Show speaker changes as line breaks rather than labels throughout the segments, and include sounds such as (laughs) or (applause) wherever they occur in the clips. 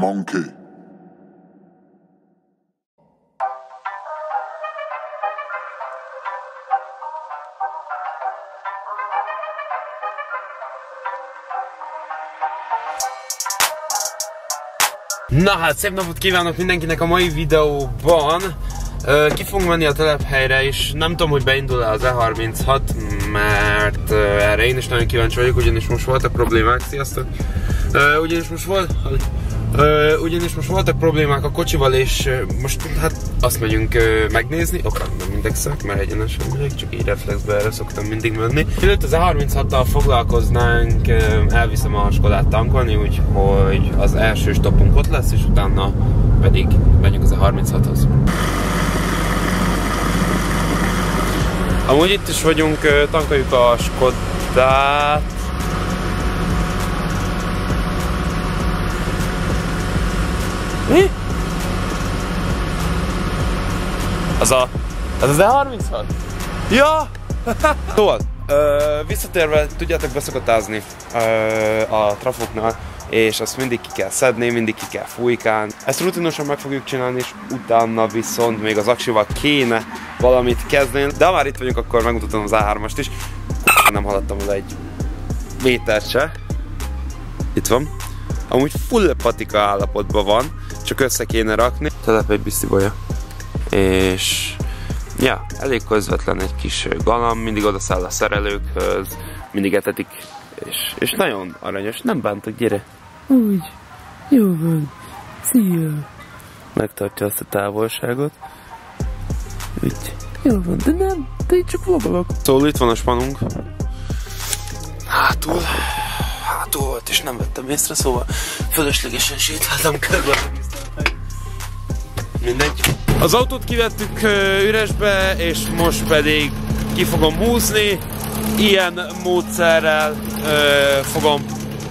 Monkey.
Na hát, szép napot kívánok mindenkinek a mai videóban. Ki fogunk menni a telephelyre, és nem tudom, hogy beindul-e az E36, mert erre én is nagyon kíváncsi vagyok, ugyanis most voltak problémák. Sziasztok! Ugyanis most volt... Ö, ugyanis most voltak problémák a kocsival, és most hát azt megyünk ö, megnézni. Oké, nem mindegszek, mert egyenesen megyek, csak így reflexbe erre szoktam mindig menni. Mielőtt az E36-tal foglalkoznánk, ö, elviszem a Skodát tankolni, úgyhogy az első stoppunk ott lesz, és utána pedig megyünk az E36-hoz. Amúgy itt is vagyunk, tankoljuk a Skodát. Mi? Az a... Az az E36? Ja! (laughs) szóval, ö, visszatérve tudjátok beszokotázni ö, a trafoknál, és azt mindig ki kell szedni, mindig ki kell fújkálni. Ezt rutinosan meg fogjuk csinálni, és utána viszont még az aksival kéne valamit kezdeni. De ha már itt vagyunk, akkor megmutatom az A3-ast is. Nem haladtam oda egy métert se. Itt van. Amúgy full patika állapotban van, csak össze kéne rakni. Telep egy bisztibolya. És ja, elég közvetlen egy kis galam, mindig odaszáll a szerelőkhöz, mindig etetik, és, és nagyon aranyos, nem bántok, gyere. Úgy, jó van, szia. Megtartja azt a távolságot. Úgy, jó van, de nem, de itt csak vagolok. Szóval itt van a spanunk. Hátul, hátul volt, és nem vettem észre, szóval fölöslegesen sétáltam körbe. Mindegy. Az autót kivettük üresbe, és most pedig ki fogom húzni. Ilyen módszerrel ö, fogom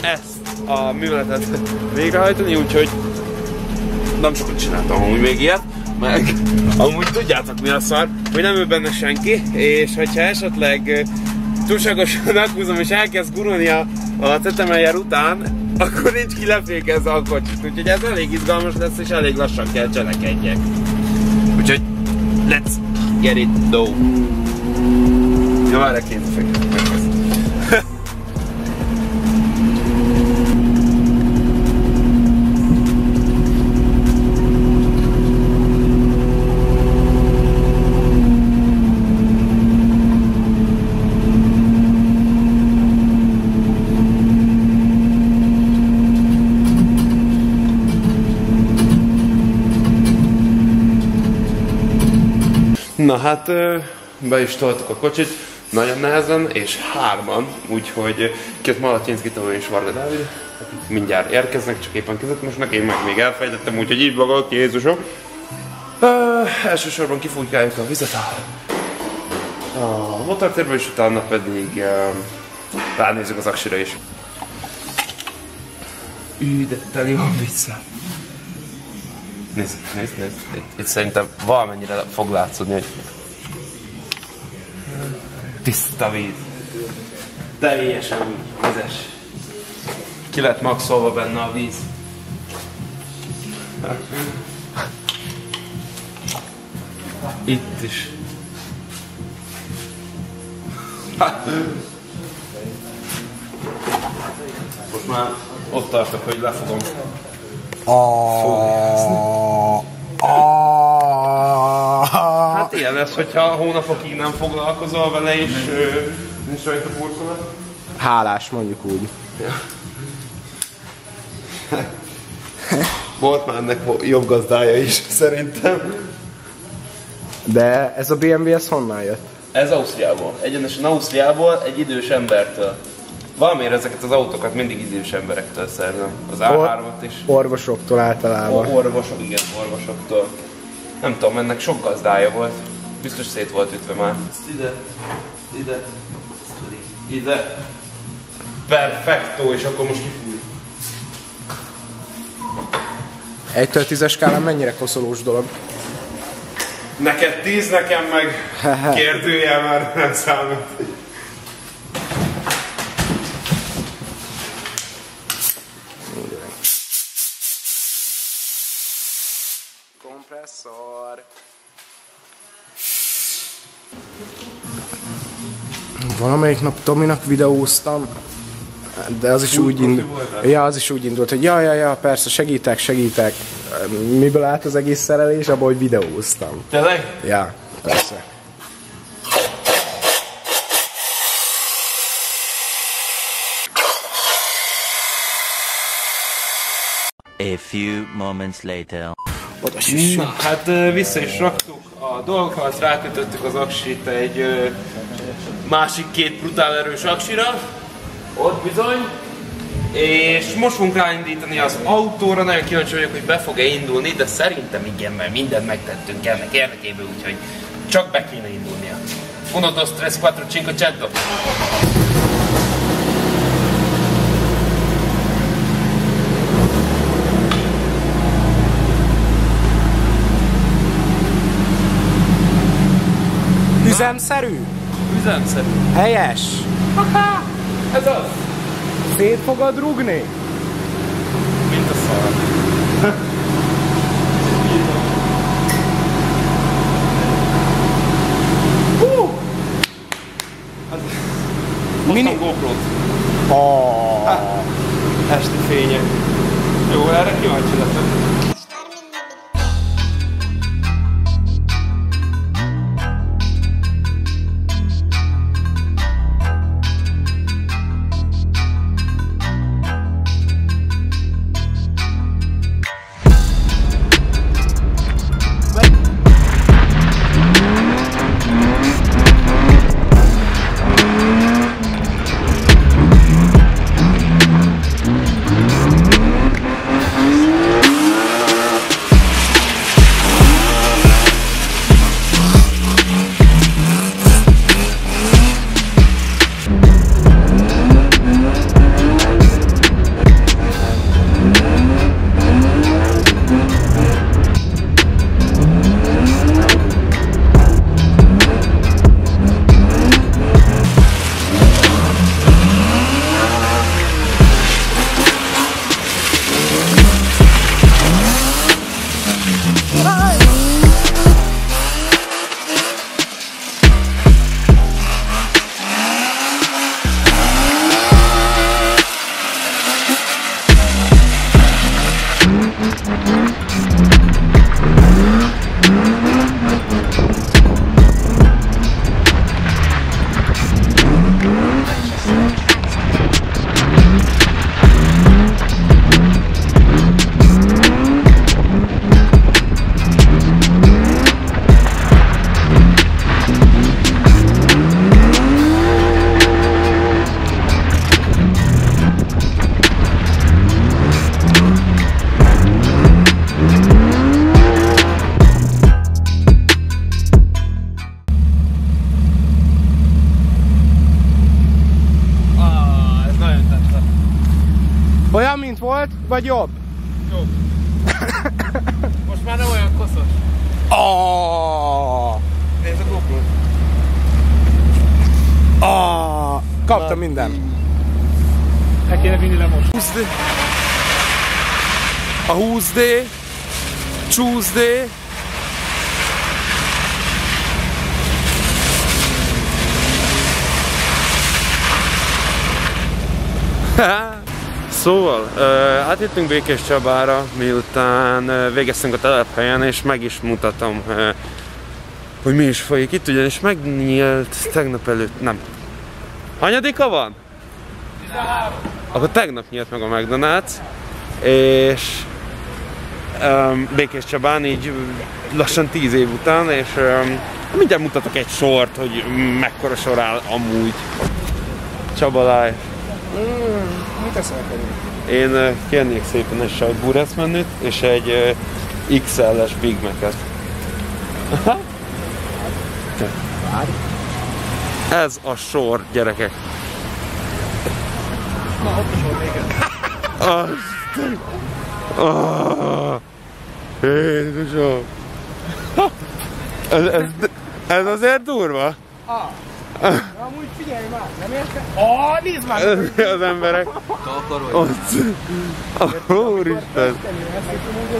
ezt a műveletet végrehajtani, úgyhogy nem sokat csináltam amúgy még ilyet, meg amúgy tudjátok mi a szar, hogy nem ül benne senki, és hogyha esetleg túlságosan (laughs) meghúzom és elkezd gurulni a, a tetemelyer után, akkor nincs ki lefékezve a kocsit, úgyhogy ez elég izgalmas lesz, és elég lassan kell cselekedjek. Úgyhogy let's get it do. Jó, erre két Na hát be is toltuk a kocsit, nagyon nehezen, és hárman, úgyhogy két Malatyinszki Tomi és Varga Dávid, mindjárt érkeznek, csak éppen kezet mosnak, én meg még elfejtettem, úgyhogy így vagyok, Jézusom. Ö, elsősorban kifújkáljuk a vizet a, a és utána pedig ö, ránézzük az aksira is. Ű, de teli. Nézd, nézd, nézd. Itt, itt szerintem valamennyire fog látszódni, hogy tiszta víz. Teljesen vizes. Ki lett maxolva benne a víz. Itt is. Most már ott tartok, hogy lefogom Hát ilyen lesz, hogyha hónapokig nem foglalkozol vele, és nincs rajta burkolat.
Hálás, mondjuk úgy. (laughs)
Volt már ennek jobb gazdája is, szerintem.
De ez a BMW, ez honnan jött?
Ez Ausztriából. Egyenesen Ausztriából, egy idős embertől. Valamiért ezeket az autókat mindig idős emberektől szerzem. Az A3-at is.
Orvosoktól általában.
Or- orvosok, igen, orvosoktól. Nem tudom, ennek sok gazdája volt. Biztos szét volt ütve már. Ezt ide, ide, ide. Perfekto, és akkor most kifúj.
Egytől tízes skálán mennyire koszolós dolog?
Neked tíz, nekem meg kérdőjel már nem számít.
Valamelyik nap Tominak videóztam, de az is úgy, indult, ja, az is úgy indult, hogy ja, ja, ja, persze, segítek, segítek. Miből állt az egész szerelés? Abból, hogy videóztam.
Tényleg?
Ja, persze.
A few moments later.
Oda.
Na, hát vissza is raktuk a dolgokat, rákötöttük az aksit egy másik két brutál erős aksira, ott bizony, és most fogunk ráindítani az autóra, nagyon kíváncsi vagyok, hogy be fog-e indulni, de szerintem igen, mert mindent megtettünk ennek érdekében, úgyhogy csak be kéne indulnia. Uno, dos, tres, quattro, cinque, cento.
Üzemszerű?
Üzemszerű.
Helyes?
Ez az.
Szét fogod rugni?
Mint a szar. Hú! Hát,
Mini-
Mini... GoPro-t.
Oh.
Esti fények. Jó, erre kíváncsi lettem. Ah,
vagy jobb?
Jó. (laughs) Most már nem olyan koszos.
Oh.
Nézd a GoPro.
Oh. Kaptam minden.
El kéne vinni le most. 20D. A 20D. Tuesday. (laughs) Szóval, átjöttünk Békés Csabára, miután végeztünk a telephelyen, és meg is mutatom, hogy mi is folyik itt, ugyanis megnyílt tegnap előtt, nem. Hanyadika van? Akkor tegnap nyílt meg a McDonald's, és um, Békés Csabán így lassan 10 év után, és um, mindjárt mutatok egy sort, hogy mekkora sor áll amúgy. Csaba Live.
Mit eszel?
Én uh, kérnék szépen egy sajtbúrász menüt, és egy XL-es Big Mac-et. Ez a sor, gyerekek. Na, ott a sor vége. Ah, Jézusom. Ez, ez, ez azért durva?
Amúgy figyelj már, nem érted? Ó, nézd már! (laughs)
Az emberek. Ott. Úristen.
Ez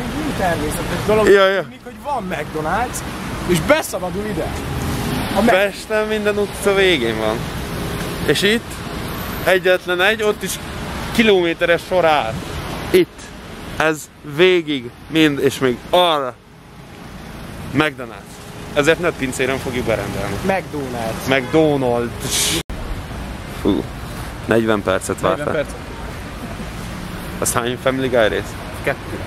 így úgy természetes dolog.
Ja, ja.
Tűnik, hogy van McDonald's, és beszabadul ide. A
Pesten minden utca végén van. És itt egyetlen egy, ott is kilométeres sor áll. Itt. Ez végig, mind, és még arra. McDonald's. Ezért net pincéren fogjuk berendelni.
McDonald's.
McDonald's. Fú. 40 percet
40
vártál.
perc.
Az hány Family Guy rész?
Kettő.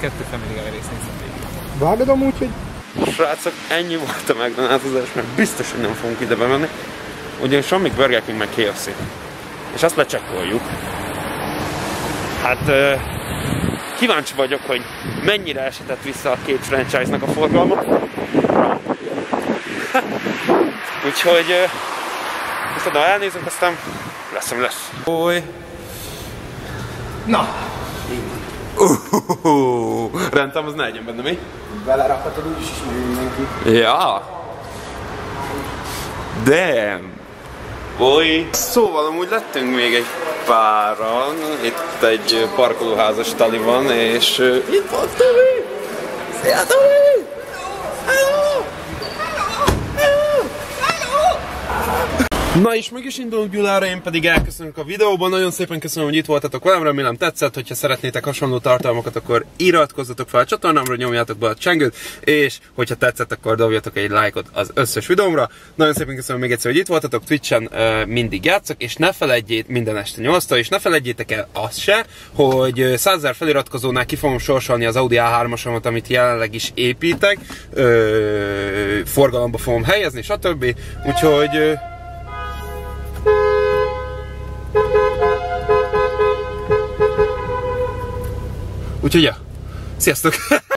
Kettő Family Guy részt néztem végig.
Vágod amúgy, hogy
Srácok, ennyi volt a McDonald's mert biztos, hogy nem fogunk ide bemenni. Ugyanis van még Burger King meg KFC. És azt lecsekkoljuk. Hát kíváncsi vagyok, hogy mennyire esetett vissza a két franchise-nak a forgalma. (laughs) Úgyhogy most oda elnézünk, aztán lesz, ami lesz. Oly.
Na,
Uh, rendtem, az ne legyen benne, mi?
belerakhatod úgyis ismeri mindenki.
Ja. Damn. Oly. Szóval amúgy lettünk még egy páran, itt egy parkolóházas tali van, és itt van Tomi! Szia Tomi! Na és meg is indulunk Gyulára, én pedig elköszönök a videóban. Nagyon szépen köszönöm, hogy itt voltatok velem, remélem tetszett. Hogyha szeretnétek hasonló tartalmakat, akkor iratkozzatok fel a csatornámra, nyomjátok be a csengőt, és hogyha tetszett, akkor dobjatok egy lájkot az összes videómra. Nagyon szépen köszönöm még egyszer, hogy itt voltatok. Twitchen uh, mindig játszok, és ne felejtjét minden este 8 és ne felejtjétek el azt se, hogy ö, 100 000 feliratkozónál ki fogom sorsolni az Audi A3-asomat, amit jelenleg is építek, ö, forgalomba fogom helyezni, stb. Úgyhogy ö, Úgyhogy ja, sziasztok!